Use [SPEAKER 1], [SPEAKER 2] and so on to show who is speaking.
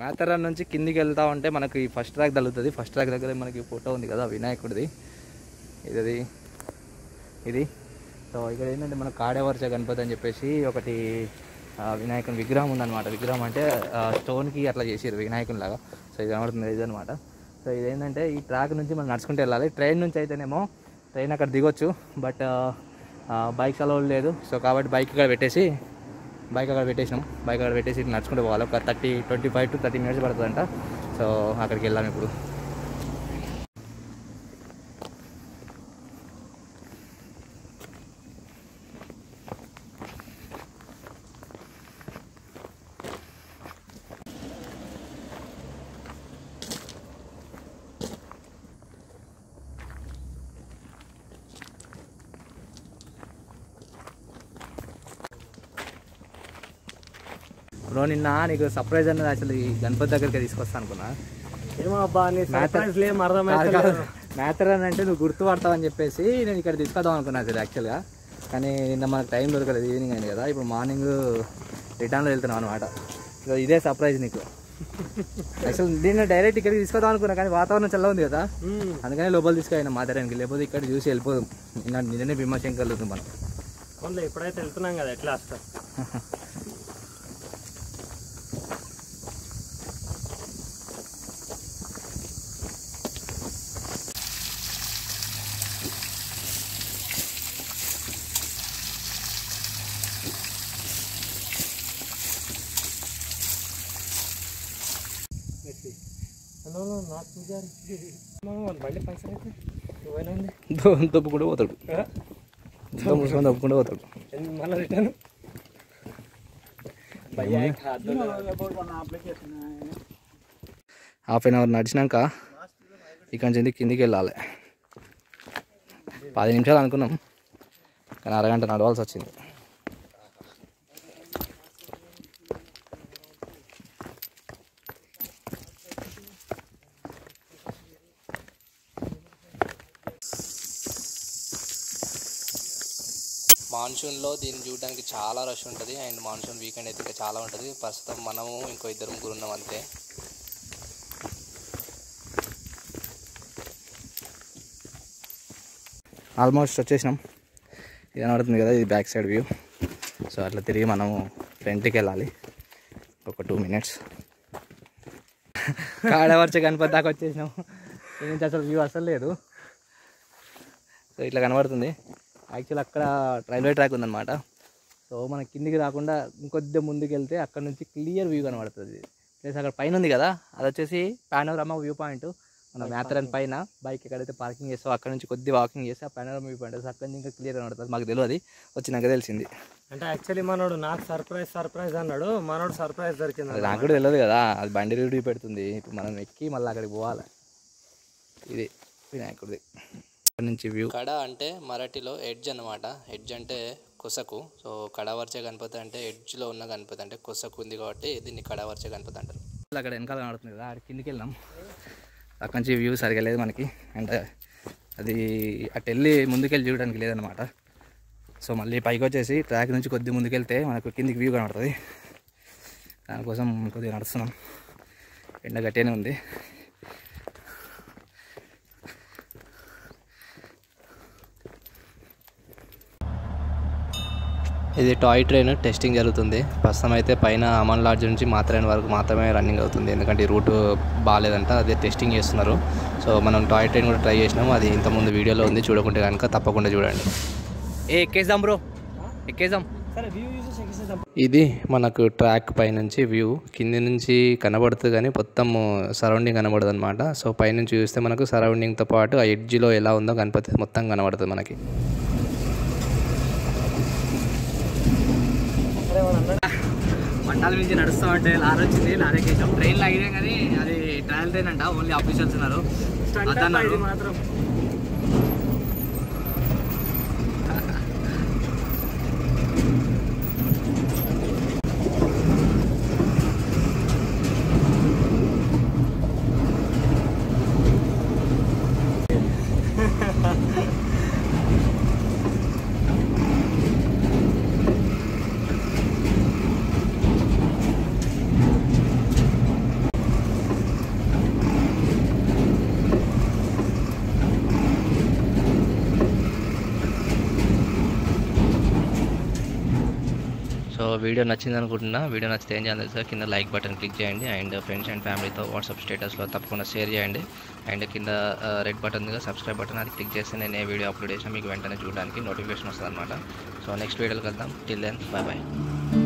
[SPEAKER 1] మేతరాన్ నుంచి కిందికి వెళ్తా ఉంటే మనకి ఈ ఫస్ట్ ట్రాక్ తగులుతుంది ఫస్ట్ ట్రాక్ దగ్గర మనకి ఫోటో ఉంది కదా వినాయకుడిది. ఇది ఇది. సో ఇక్కడ ఏంటంటే మన కాడేవర్చ గణపతి అని చెప్పేసి ఒకటి వినాయకుని విగ్రహం ఉందన్నమాట. విగ్రహం అంటే స్టోన్కి అట్లా చేసారు వినాయకుని లాగా. సో ఇది కనబడుతుంది ఇది అనమాట సో ఇదేంటంటే ఈ ట్రాక్ నుంచి మనం నడుచుకుంటూ వెళ్ళాలి. ట్రైన్ నుంచి అయితేనేమో ట్రైన్ అక్కడ దిగొచ్చు బట్ బైక్ అలౌ లేదు. సో కాబట్టి బైక్ ఇక్కడ పెట్టేసి బైక్ అక్కడ పెట్టేసినాం. బైక్ అక్కడ పెట్టేసి నడుచుకుంటూ పోవాలి. ఒక thirty twenty five to thirty minutes పడుతుందంట. సో అక్కడికి వెళ్ళాము ఇప్పుడు. బ్రో నిన్న నీకు సర్ప్రైజ్ అన్నది అసలు ఈ గణపతి దగ్గరికి తీసుకొస్తా అనుకున్నా.
[SPEAKER 2] ఏమో అబ్బా నీ సర్ప్రైజ్ అర్థమైతే
[SPEAKER 1] మ్యాథర్ అని అంటే నువ్వు గుర్తుపడతావని చెప్పేసి నేను ఇక్కడ తీసుకొద్దాం అనుకున్నా అసలు యాక్చువల్గా కానీ నిన్న మనకు టైం దొరకలేదు ఈవినింగ్ అయింది కదా ఇప్పుడు మార్నింగ్ రిటర్న్లో వెళ్తున్నాం అనమాట ఇదే సర్ప్రైజ్ నీకు. అసలు దీన్ని డైరెక్ట్ ఇక్కడికి తీసుకొద్దాం అనుకున్నా కానీ వాతావరణం చల్ల ఉంది కదా. అందుకని లోపల తీసుకెళ్ళిన మాదరానికి లేకపోతే ఇక్కడ చూసి వెళ్ళిపోదాం. నిన్న నిన్ననే భీమాశంకర్ వెళ్తుంది మనం.
[SPEAKER 2] ఎప్పుడైతే వెళ్తున్నాం కదా ఎట్లా వస్తా హలో నాకు పూజారి వాళ్ళ బండి పంచర్ అయితే నువ్వేనా ఉంది
[SPEAKER 1] దొప్పుకుంటూ పోతాడు దొప్పుకుంటూ పోతాడు
[SPEAKER 2] మళ్ళీ రిటర్న్ భయ్యా
[SPEAKER 1] హాఫ్ అన్ అవర్ నడిచినాక ఇక్కడి నుంచి కిందికి వెళ్ళాలి పది నిమిషాలు అనుకున్నాం కానీ అరగంట నడవాల్సి వచ్చింది మాన్సూన్లో దీన్ని చూడడానికి చాలా రష్ ఉంటుంది. అండ్ మాన్సూన్ వీకెండ్ అయితే ఇంకా చాలా ఉంటుంది. ప్రస్తుతం మనము ఇంకో ఇద్దరు ముగ్గురు ఉన్నాం అంతే. ఆల్మోస్ట్ వచ్చేసినాం. ఇది కనబడుతుంది కదా ఇది బ్యాక్ సైడ్ వ్యూ. సో అట్లా తిరిగి మనము ఫ్రంట్కి వెళ్ళాలి. ఒక టూ మినిట్స్. కాడవర్చ గణపతి దాకా వచ్చేసినాం. నుంచి అసలు వ్యూ అసలు లేదు. సో ఇట్లా కనబడుతుంది. యాక్చువల్ అక్కడ రైల్వే ట్రాక్ ఉందన్నమాట. సో మన కిందికి రాకుండా ఇంకొద్ది ముందుకు వెళ్తే అక్కడ నుంచి క్లియర్ వ్యూ కనబడుతుంది. ప్లస్ అక్కడ పైన ఉంది కదా? అది వచ్చేసి పానోరామా వ్యూ పాయింట్ మన మేతరన్ పైన బైక్ ఎక్కడైతే పార్కింగ్ చేస్తావు అక్కడ నుంచి కొద్ది వాకింగ్ చేస్తే ఆ పానోరామా వ్యూ పాయింట్ అక్కడ నుంచి ఇంకా క్లియర్ కనబడుతుంది. మాకు తెలియదు వచ్చినాక తెలిసింది.
[SPEAKER 2] అంటే యాక్చువల్లీ మనోడు నాకు సర్ప్రైజ్ సర్ప్రైజ్ అన్నాడు. మనోడు సర్ప్రైజ్ దొరికింది
[SPEAKER 1] నాకు కూడా తెలియదు కదా. అది బండి రివ్యూ పెడుతుంది. ఇప్పుడు మనం ఎక్కి మళ్ళీ అక్కడికి పోవాలి? ఇది వినాయకుడిది. అక్కడ నుంచి వ్యూ. కడ అంటే మరాఠీలో ఎడ్జ్ అనమాట ఎడ్జ్ అంటే కొసకు. సో కడవర్చే గణపతి అంటే ఎడ్జ్లో ఉన్న గణపతి అంటే కొసకు ఉంది కాబట్టి దీన్ని కడవర్చే గణపతి అంటారు. అక్కడ వెనకాల కనబడుతుంది కదా అక్కడ కిందికి వెళ్ళాం అక్కడి నుంచి వ్యూ సరిగా లేదు మనకి. అండ్ అది అటు వెళ్ళి ముందుకెళ్ళి చూడడానికి లేదనమాట సో మళ్ళీ పైకి వచ్చేసి ట్రాక్ నుంచి కొద్ది ముందుకెళ్తే మనకు కిందికి వ్యూ కనబడుతుంది. దానికోసం కొద్దిగా నడుస్తున్నాం. ఎండ గట్టిగానే ఉంది. ఇది టాయ్ ట్రైన్ టెస్టింగ్ జరుగుతుంది. ప్రస్తుతం అయితే పైన అమన్ లాడ్జ్ నుంచి మాత్రైన వరకు మాత్రమే రన్నింగ్ అవుతుంది. ఎందుకంటే ఈ రూట్ బాగాలేదంట అదే టెస్టింగ్ చేస్తున్నారు. సో మనం టాయ్ ట్రైన్ కూడా ట్రై చేసినాము. అది ఇంతకుముందు వీడియోలో ఉంది. చూడకుంటే కనుక తప్పకుండా చూడండి. ఏ ఎక్కేద్దాం బ్రో ఎక్కేద్దాం ఇది మనకు ట్రాక్ పైనుంచి వ్యూ కింది నుంచి కనబడుతుంది కానీ మొత్తం సరౌండింగ్ కనబడదు అనమాట సో పైనుంచి చూస్తే మనకు సరౌండింగ్తో పాటు ఆ ఎడ్జ్లో ఎలా ఉందో గణపతి మొత్తం కనబడుతుంది మనకి. మంటాల నుంచి నడుస్తూ ఉంటే లారీ వచ్చింది. లారీ ఎక్కేసాం ట్రైన్లో అయితే కానీ అది ట్రయల్ ట్రైన్ అంట. ఓన్లీ ఆఫీసర్స్ ఉన్నారు. అదన్నారు.
[SPEAKER 2] సో
[SPEAKER 1] వీడియో నచ్చింది అనుకుంటున్నా. వీడియో నచ్చితే ఏం చేయాలి సార్? కింద లైక్ బటన్ క్లిక్ చేయండి. అండ్ ఫ్రెండ్స్ అండ్ ఫ్యామిలీతో వాట్సాప్ స్టేటస్లో తప్పకుండా షేర్ చేయండి. అండ్ కింద రెడ్ బటన్ సబ్స్క్రైబ్ బటన్ అది క్లిక్ చేస్తే నేను ఏ వీడియో అప్లోడ్ చేసినా మీకు వెంటనే చూడడానికి నోటిఫికేషన్ వస్తుంది అనమాట సో నెక్స్ట్ వీడియోకి వెళ్దాం టిల్ దెన్ బాయ్ బాయ్